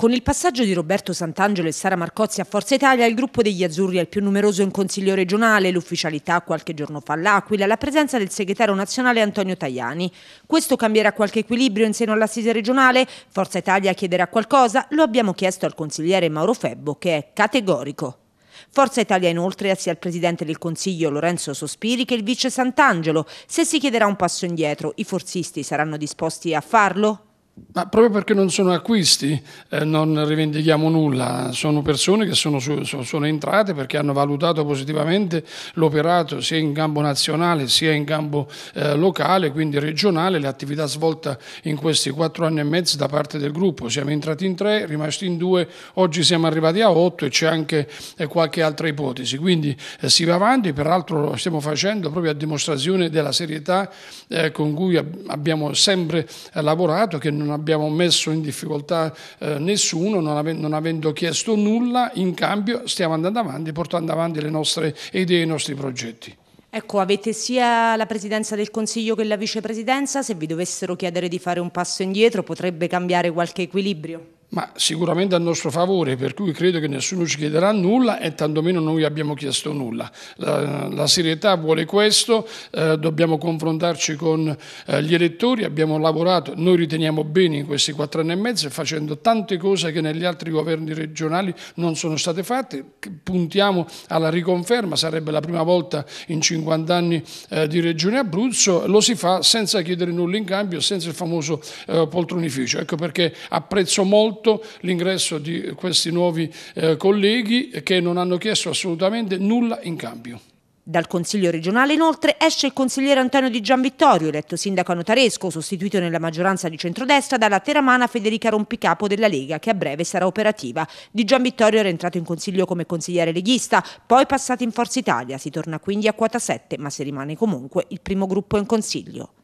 Con il passaggio di Roberto Sant'Angelo e Sara Marcozzi a Forza Italia, il gruppo degli Azzurri è il più numeroso in Consiglio regionale, l'ufficialità qualche giorno fa all'Aquila, la presenza del segretario nazionale Antonio Tajani. Questo cambierà qualche equilibrio in seno all'assise regionale? Forza Italia chiederà qualcosa? Lo abbiamo chiesto al consigliere Mauro Febbo, che è categorico. Forza Italia inoltre ha sia il Presidente del Consiglio Lorenzo Sospiri che il Vice Sant'Angelo. Se si chiederà un passo indietro, i forzisti saranno disposti a farlo? Ma proprio perché non sono acquisti eh, non rivendichiamo nulla, sono persone che sono, su, sono, entrate perché hanno valutato positivamente l'operato sia in campo nazionale sia in campo eh, locale, quindi regionale, le attività svolte in questi quattro anni e mezzo da parte del gruppo. Siamo entrati in tre, rimasti in due, oggi siamo arrivati a otto e c'è anche eh, qualche altra ipotesi, quindi eh, si va avanti, peraltro lo stiamo facendo proprio a dimostrazione della serietà eh, con cui ab abbiamo sempre eh, lavorato, che non abbiamo messo in difficoltà eh, nessuno, non, ave non, avendo chiesto nulla, in cambio stiamo andando avanti, portando avanti le nostre idee i nostri progetti. Ecco, avete sia la Presidenza del Consiglio che la Vicepresidenza, se vi dovessero chiedere di fare un passo indietro potrebbe cambiare qualche equilibrio? Ma sicuramente a nostro favore, per cui credo che nessuno ci chiederà nulla e tantomeno noi abbiamo chiesto nulla. La, la serietà vuole questo, eh, dobbiamo confrontarci con eh, gli elettori, abbiamo lavorato, noi riteniamo bene in questi quattro anni e mezzo, facendo tante cose che negli altri governi regionali non sono state fatte, puntiamo alla riconferma, sarebbe la prima volta in 50 anni eh, di Regione Abruzzo, lo si fa senza chiedere nulla in cambio, senza il famoso eh, poltronificio. Ecco perché apprezzo molto accolto l'ingresso di questi nuovi eh, colleghi che non hanno chiesto assolutamente nulla in cambio. Dal Consiglio regionale inoltre esce il consigliere Antonio Di Gianvittorio, eletto sindaco notaresco, sostituito nella maggioranza di centrodestra dalla teramana Federica Rompicapo della Lega, che a breve sarà operativa. Di Gianvittorio era entrato in consiglio come consigliere leghista, poi passato in Forza Italia, si torna quindi a quota 7, ma si rimane comunque il primo gruppo in consiglio.